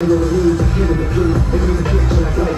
It means a kid in the blue. It means a kid when I